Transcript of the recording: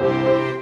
Música